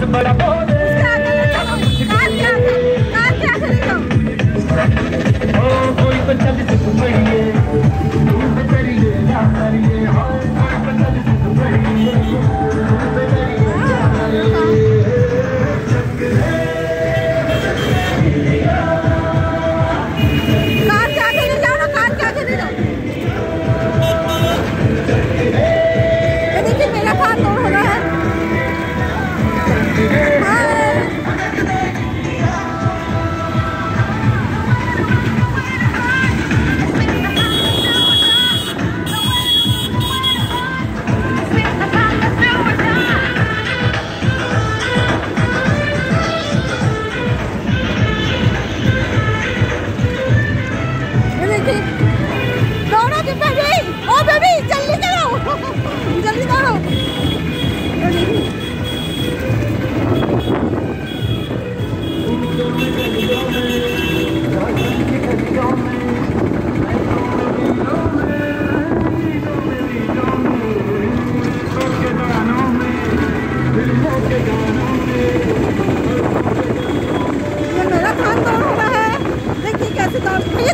बस बड़ा बोले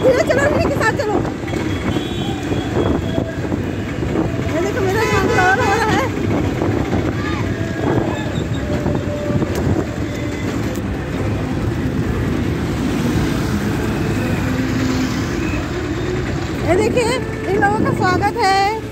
धीरे चलो, धीरे के साथ चलो। देखो, मेरा हो रहा है। ये देखिए, इन लोगों का स्वागत है।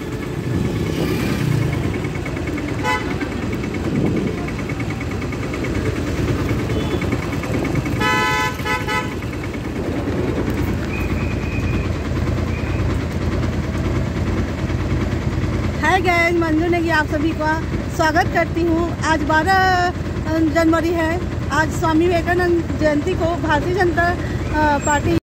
हाय गैस मंजू ने आप सभी का स्वागत करती हूँ। आज 12 जनवरी है। आज स्वामी विवेकानंद जयंती को भारतीय जनता पार्टी